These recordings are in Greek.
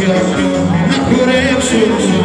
Kurek sözü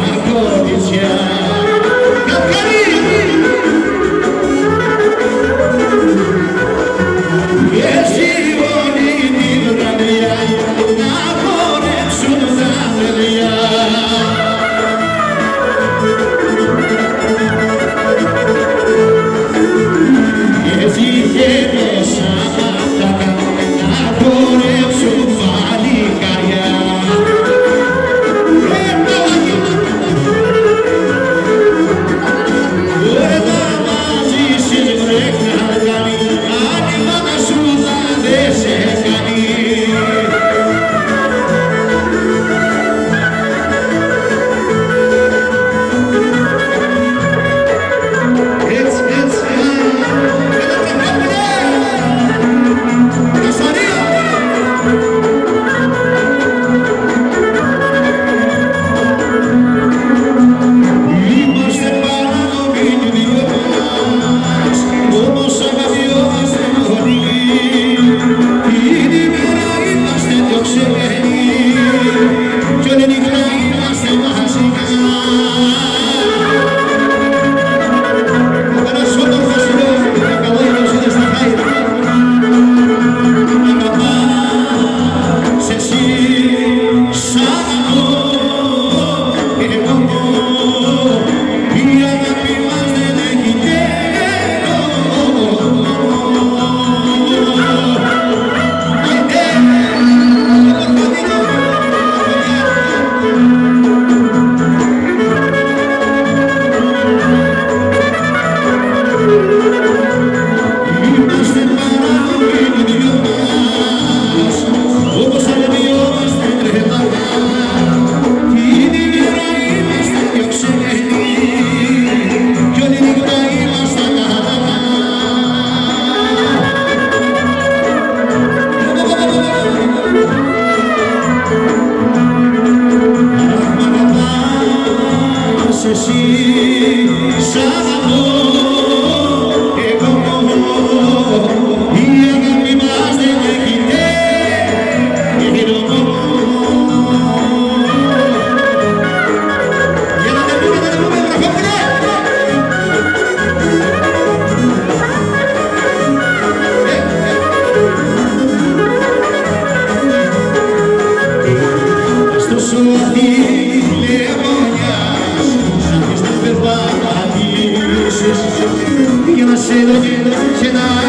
σε να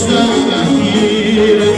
nos.